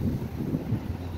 何?